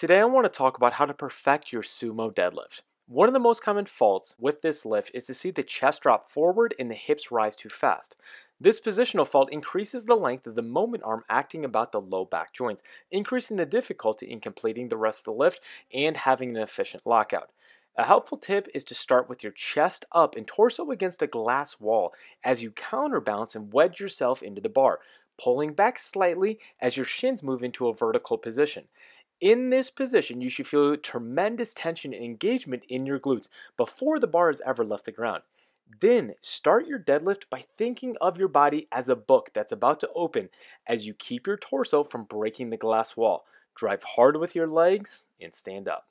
Today I want to talk about how to perfect your sumo deadlift. One of the most common faults with this lift is to see the chest drop forward and the hips rise too fast. This positional fault increases the length of the moment arm acting about the low back joints, increasing the difficulty in completing the rest of the lift and having an efficient lockout. A helpful tip is to start with your chest up and torso against a glass wall as you counterbalance and wedge yourself into the bar, pulling back slightly as your shins move into a vertical position. In this position, you should feel tremendous tension and engagement in your glutes before the bar has ever left the ground. Then start your deadlift by thinking of your body as a book that's about to open as you keep your torso from breaking the glass wall. Drive hard with your legs and stand up.